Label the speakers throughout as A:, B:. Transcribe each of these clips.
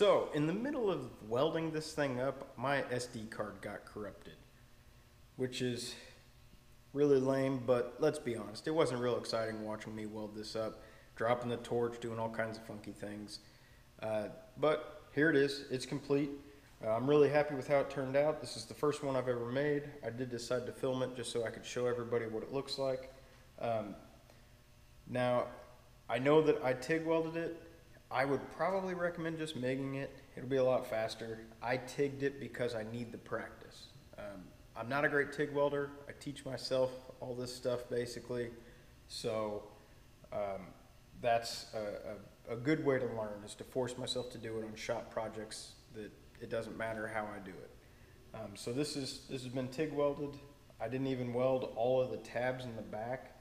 A: So, in the middle of welding this thing up, my SD card got corrupted, which is really lame, but let's be honest, it wasn't real exciting watching me weld this up, dropping the torch, doing all kinds of funky things. Uh, but here it is, it's complete. Uh, I'm really happy with how it turned out. This is the first one I've ever made. I did decide to film it just so I could show everybody what it looks like. Um, now, I know that I TIG welded it, I would probably recommend just MIGing it. It'll be a lot faster. I TIGged it because I need the practice. Um, I'm not a great TIG welder. I teach myself all this stuff basically. So um, that's a, a, a, good way to learn is to force myself to do it on shop projects that it doesn't matter how I do it. Um, so this is this has been TIG welded. I didn't even weld all of the tabs in the back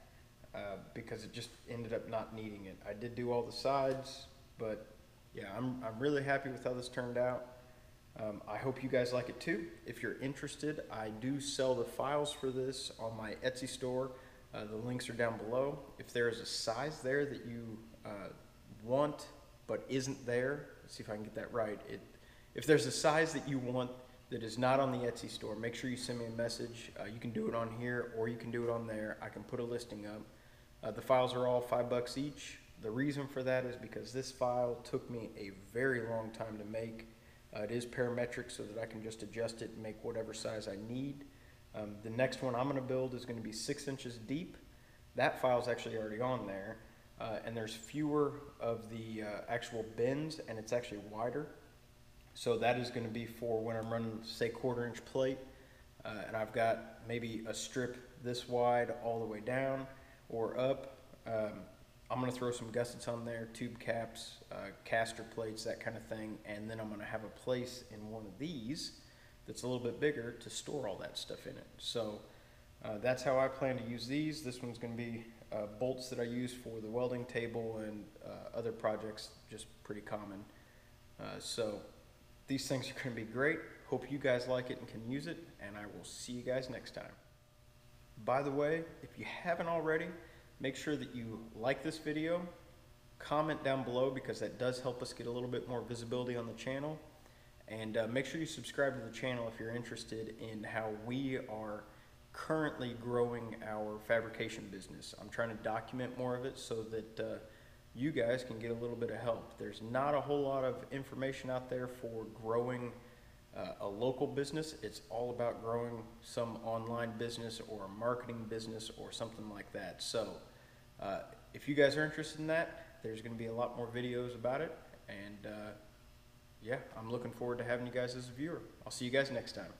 A: uh, because it just ended up not needing it. I did do all the sides, but yeah, I'm, I'm really happy with how this turned out. Um, I hope you guys like it too. If you're interested, I do sell the files for this on my Etsy store. Uh, the links are down below. If there is a size there that you uh, want but isn't there, let's see if I can get that right. It, if there's a size that you want that is not on the Etsy store, make sure you send me a message. Uh, you can do it on here or you can do it on there. I can put a listing up. Uh, the files are all five bucks each. The reason for that is because this file took me a very long time to make. Uh, it is parametric so that I can just adjust it and make whatever size I need. Um, the next one I'm going to build is going to be six inches deep. That file is actually already on there. Uh, and there's fewer of the uh, actual bends and it's actually wider. So that is going to be for when I'm running, say, quarter inch plate. Uh, and I've got maybe a strip this wide all the way down or up. Um, I'm gonna throw some gussets on there, tube caps, uh, caster plates, that kind of thing, and then I'm gonna have a place in one of these that's a little bit bigger to store all that stuff in it. So uh, that's how I plan to use these. This one's gonna be uh, bolts that I use for the welding table and uh, other projects, just pretty common. Uh, so these things are gonna be great. Hope you guys like it and can use it, and I will see you guys next time. By the way, if you haven't already, Make sure that you like this video, comment down below because that does help us get a little bit more visibility on the channel. And uh, make sure you subscribe to the channel if you're interested in how we are currently growing our fabrication business. I'm trying to document more of it so that uh, you guys can get a little bit of help. There's not a whole lot of information out there for growing uh, a local business. It's all about growing some online business or a marketing business or something like that. So uh, if you guys are interested in that, there's going to be a lot more videos about it. And uh, yeah, I'm looking forward to having you guys as a viewer. I'll see you guys next time.